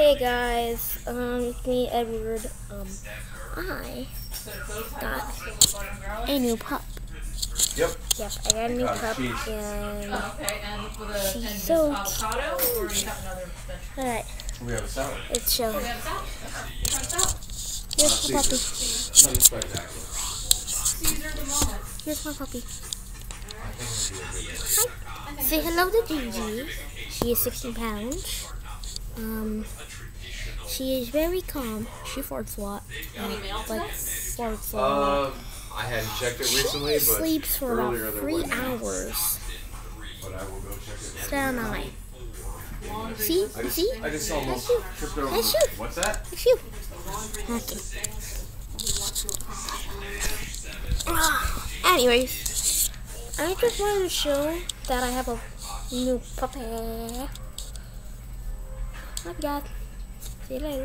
Hey guys, um, it's me, Edward. Um, I got a new pup. Yep. Yep, I got a new pup, and Okay, and with a she's so avocado, or you have alright, We have a salad. it's showing. We have salad. Okay, we have salad. Here's my puppy. Nothing spectacular. Caesar the moment. Here's my puppy. Hi. Say hello to Gigi. She is 16 pounds. Um, she is very calm. She farts a lot. Like, like farts a lot. Uh, I hadn't checked it She recently, but sleeps for about three hours. But I will go check it. So am I. See? I just, See? I just almost That's you. tripped over. That's you. What's that? It's you. Okay. Ah, Anyways, I just wanted to show that I have a new puppy. Love you thế này